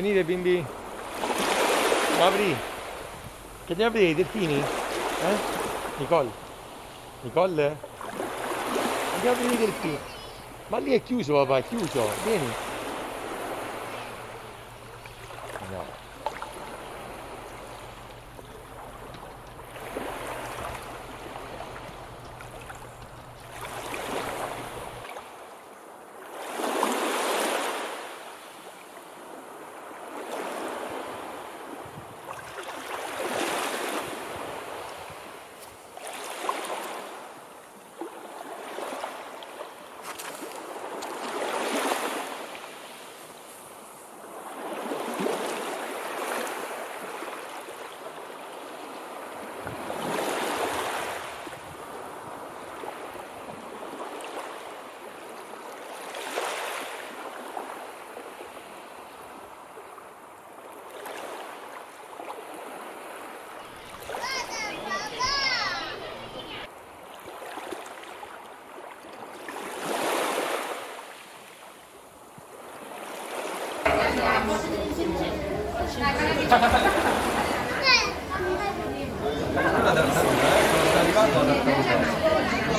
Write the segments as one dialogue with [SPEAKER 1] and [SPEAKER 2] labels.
[SPEAKER 1] Venite bimbi. Apri. Che ne aprire i delfini? Eh? Nicole? Nicole? Andiamo a aprire i delfini. Ma lì è chiuso papà, è chiuso. Vieni. Andiamo.
[SPEAKER 2] 감사합니다. 네.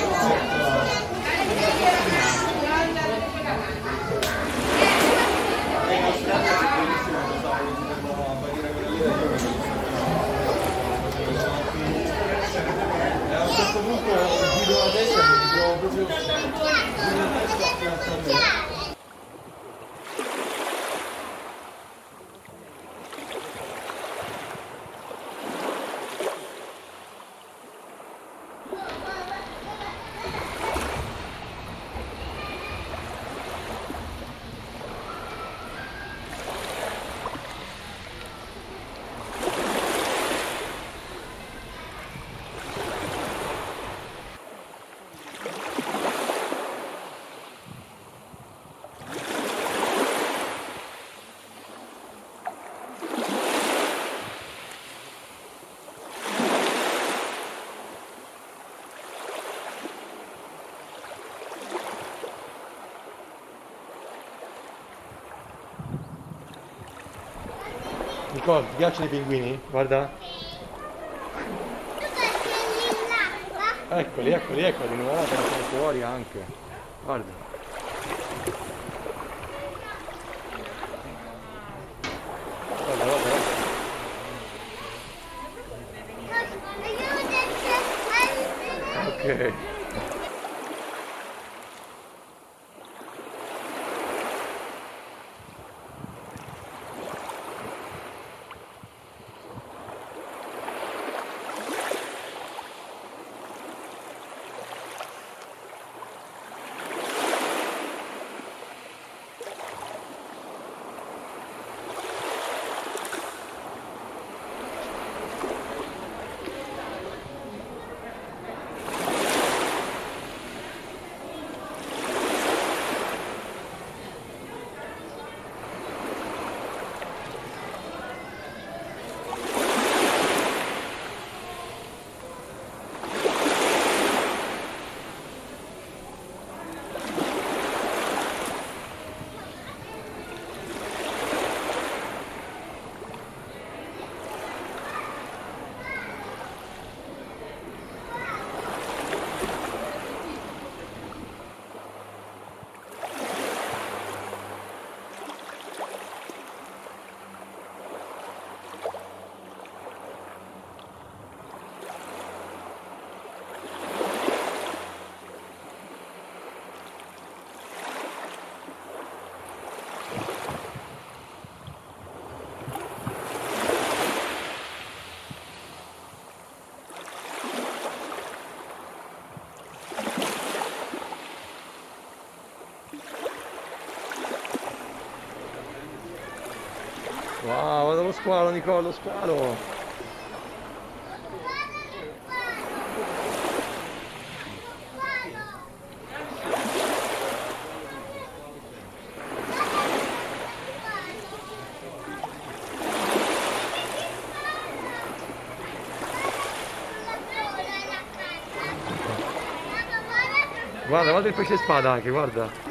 [SPEAKER 1] Nicole, ti piacciono i pinguini? Guarda. Eccoli, eccoli, eccoli, nuovati, sono fuori anche. Guarda. Guarda, guarda, guarda. Wow, guarda lo squalo Nicole, lo squalo! Guarda, guarda il pesce spada anche, guarda!